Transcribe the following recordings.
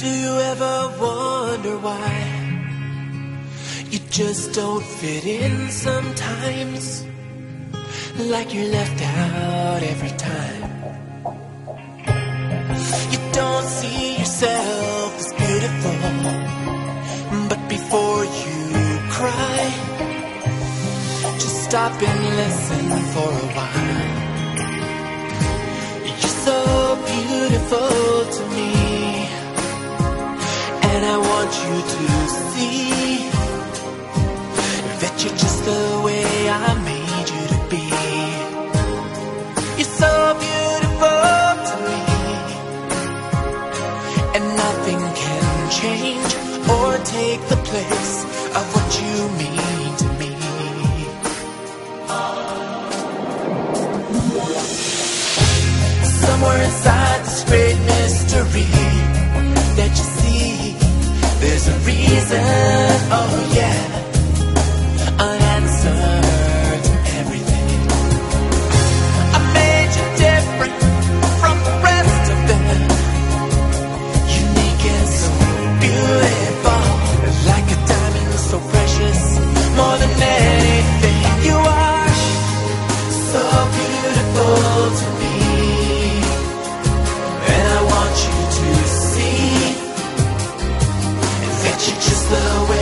Do you ever wonder why you just don't fit in sometimes? Like you're left out every time. You don't see yourself as beautiful, but before you cry, just stop and listen for a while. You're so beautiful. want you to see that you're just the way I made you to be. You're so beautiful to me, and nothing can change or take the place of what you mean to me. Somewhere inside this great mystery reason, oh yeah. get you just the way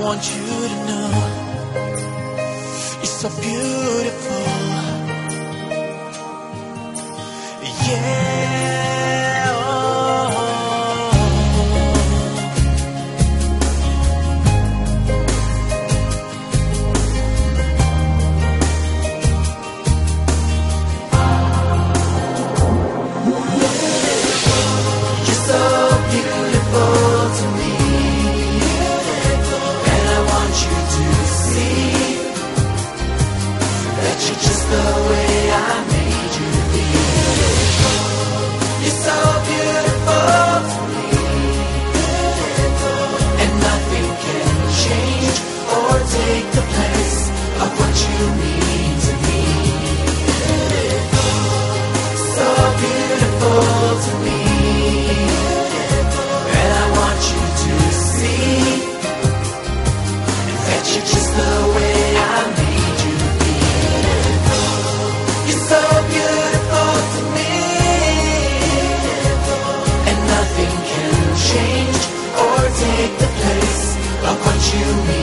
want you to know it's so beautiful. Yeah. you